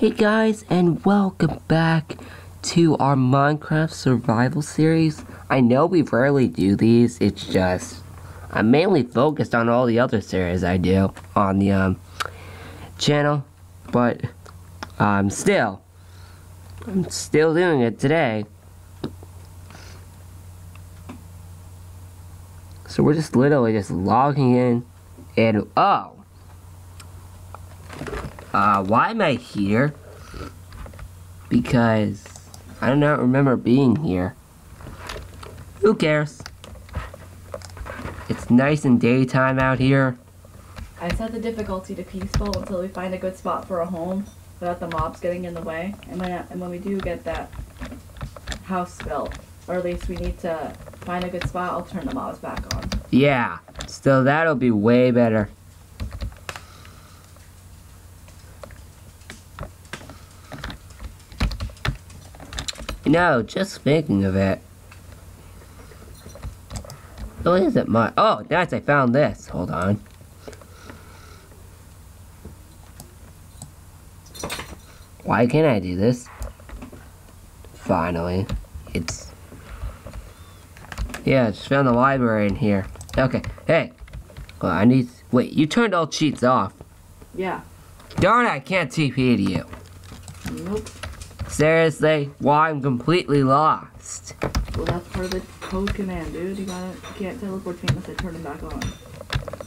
Hey guys, and welcome back to our Minecraft survival series. I know we rarely do these, it's just I'm mainly focused on all the other series I do on the um, channel, but I'm um, still, I'm still doing it today. So we're just literally just logging in, and oh, uh, why am I here? Because I do not remember being here. Who cares? It's nice and daytime out here. I set the difficulty to peaceful until we find a good spot for a home without the mobs getting in the way. And when, and when we do get that house built, or at least we need to find a good spot, I'll turn the mobs back on. Yeah, so that'll be way better. Know, just thinking of it. What is it, my? Oh, nice! I found this. Hold on. Why can't I do this? Finally, it's. Yeah, I just found the library in here. Okay, hey. Well, I need. Wait, you turned all cheats off. Yeah. Darn it! I can't TP to you. Nope. Seriously? Why I'm completely lost. Well, that's part of the code command, dude. You gotta, you can't teleport to me unless I turn it back on.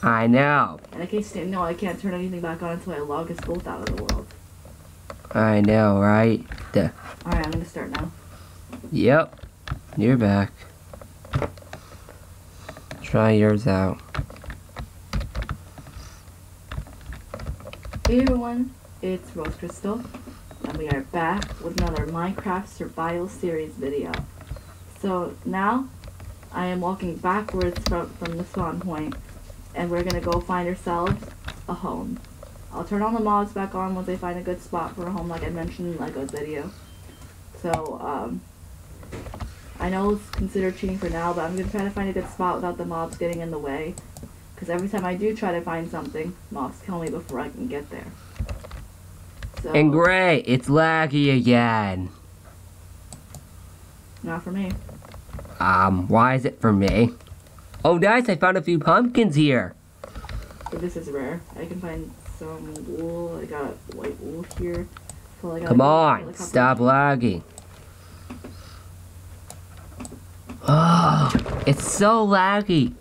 I know. And I can't stay, no, I can't turn anything back on until I log us both out of the world. I know, right? Alright, I'm gonna start now. yep. You're back. Try yours out. Hey everyone, it's Rose Crystal, and we are back with another Minecraft Survival Series video. So now, I am walking backwards from, from the spawn point, and we're gonna go find ourselves a home. I'll turn all the mobs back on once I find a good spot for a home like I mentioned in Lego's video. So, um, I know it's considered cheating for now, but I'm gonna try to find a good spot without the mobs getting in the way. Because every time I do try to find something, mobs kill me before I can get there. So, And great, it's laggy again. not for me. Um, why is it for me? Oh, nice, I found a few pumpkins here. But this is rare. I can find some wool. I got white wool here. So I Come on, kill a couple- stop lagging. Oh, it's so laggy.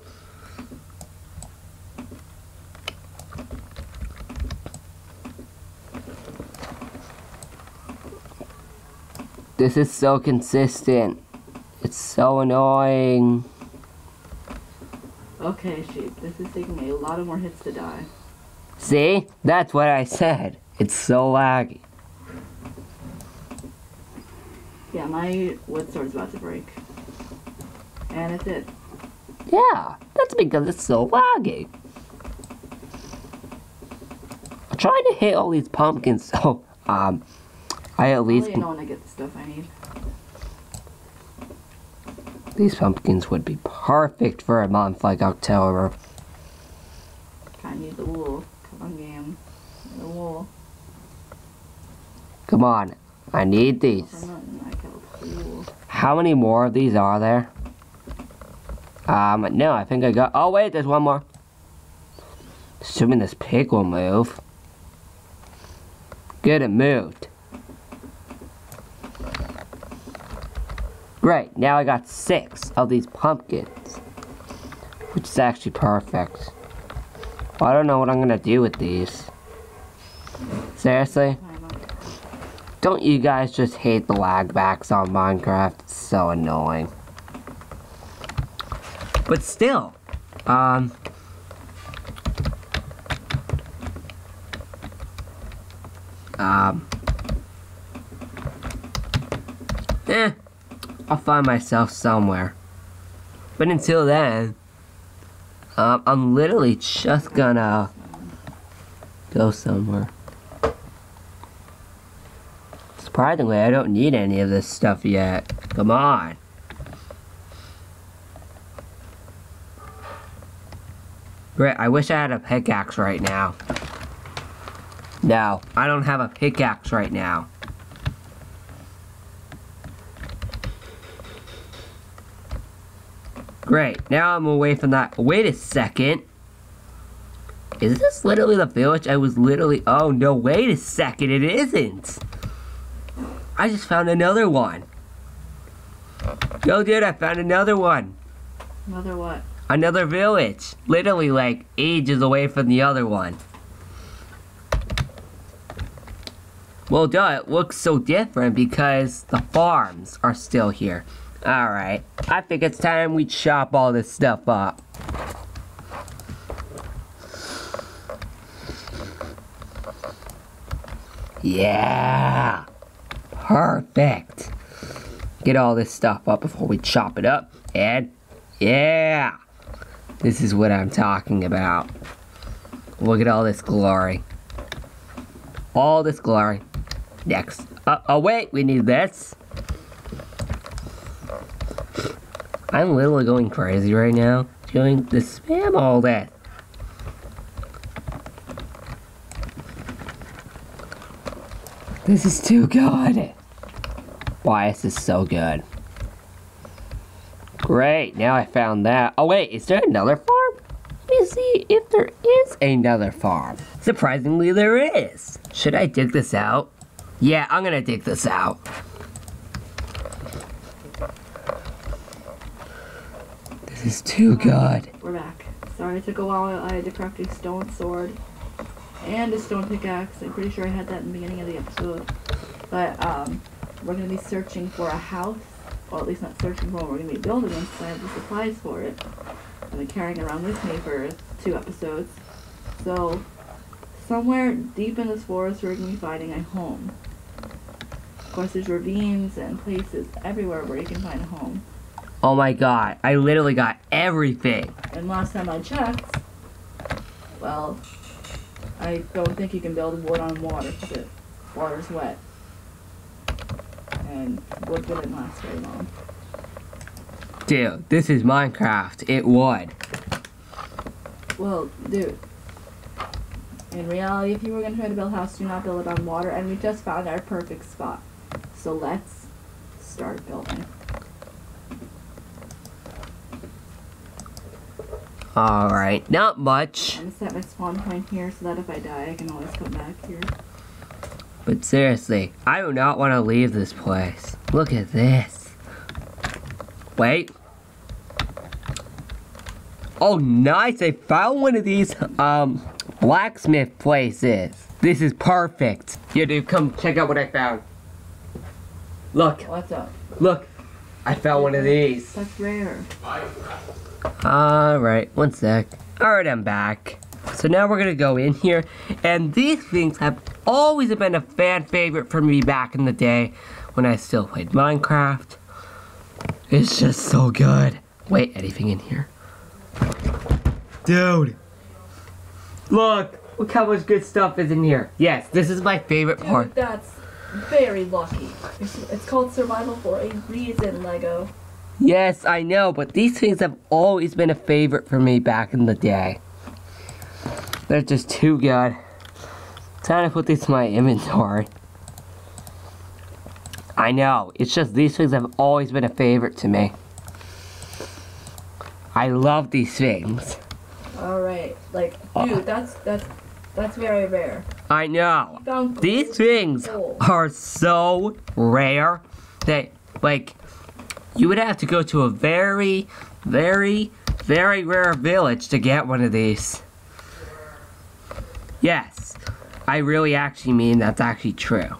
This is so consistent. It's so annoying. Okay, sheep. This is taking me a lot of more hits to die. See? That's what I said. It's so laggy. Yeah, my wood sword's about to break. And it did. Yeah, that's because it's so laggy. I'm trying to hit all these pumpkins, so um, I at least you know when I get the stuff I need. these pumpkins would be perfect for a month like October. I need the wool. Come on, game. The wool. Come on, I need these. nothing, I killed the wool. How many more of these are there? Um, no, I think I got. Oh wait, there's one more. Assuming this pig will move. Good, it moved. Great, now I got six of these pumpkins. Which is actually perfect. I don't know what I'm gonna do with these. Seriously? Don't you guys just hate the lag backs on Minecraft? It's so annoying. But still, um, um, eh, I'll find myself somewhere. But until then, um, I'm literally just gonna go somewhere. Surprisingly, I don't need any of this stuff yet. Come on. Great, I wish I had a pickaxe right now. No, I don't have a pickaxe right now. Great, now I'm away from that. Wait a second. Is this literally the village? I was literally. Oh no, wait a second, it isn't. I just found another one. Yo, dude, I found another one. Another what? Another village. Literally like ages away from the other one. Well, duh, it looks so different because the farms are still here. Alright, I think it's time we chop all this stuff up. Yeah! Perfect! Get all this stuff up before we chop it up. And, yeah! This is what I'm talking about. Look at all this glory. All this glory. Next. Uh, oh, wait, we need this. I'm literally going crazy right now. Doing the spam all that. This is too good. Why is this so good? Great, now I found that. Oh wait, is there another farm? Let me see if there is another farm. Surprisingly, there is. Should I dig this out? Yeah, I'm gonna dig this out. This is too good. We're back. Sorry it took a while. I had to craft a stone sword and a stone pickaxe. I'm pretty sure I had that in the beginning of the episode. But um, we're gonna be searching for a house. Well, at least not searching for. We're gonna be building one. So I have the supplies for it. I've been carrying around with me for two episodes. So somewhere deep in this forest, we're gonna be finding a home. Of course, there's ravines and places everywhere where you can find a home. Oh my god, I literally got everything. And last time I checked, well, I don't think you can build wood on water because water's wet. And wood wouldn't last very long. Dude, this is Minecraft. It would. Well, dude. In reality, if you were going to try to build a house, do not build it on water. And we just found our perfect spot. So let's start building. Alright, not much. I'm set my spawn point here so that if I die, I can always come back here. But seriously, I do not want to leave this place. Look at this. Wait. Oh, nice. I found one of these, um, blacksmith places. This is perfect. Yeah, dude, come check out what I found. Look, What's up? look. I found one of these. That's rare. Alright, one sec. Alright, I'm back. So now we're gonna go in here, and these things have always been a fan favorite for me back in the day when I still played Minecraft. It's just so good. Wait, anything in here? Dude! Look! Look how much good stuff is in here. Yes, this is my favorite part. Dude, that's very lucky. It's, it's called survival for a reason, Lego. Yes, I know, but these things have always been a favorite for me back in the day. They're just too good. Time to put these in my inventory. I know, it's just these things have always been a favorite to me. I love these things. Alright, like, dude, uh, that's that's that's very rare. I know. These things gold. are so rare that, like, you would have to go to a very, very, very rare village to get one of these. Yes, I really actually mean that's actually true.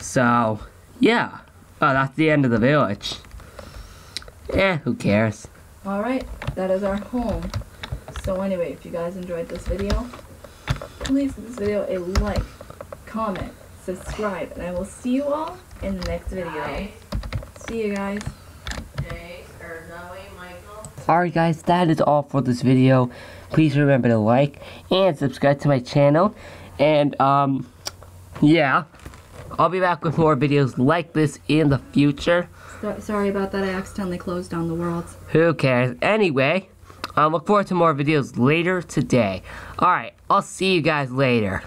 So, yeah. Oh, that's the end of the village. Eh, who cares? Alright, that is our home. So anyway, if you guys enjoyed this video, please give this video a like, comment, subscribe, and I will see you all in the next video. See you guys. Jay or Zoe, Michael. Alright guys, that is all for this video. Please remember to like and subscribe to my channel. And, um, yeah. I'll be back with more videos like this in the future. So, sorry about that, I accidentally closed down the world. Who cares? Anyway, I look forward to more videos later today. Alright, I'll see you guys later.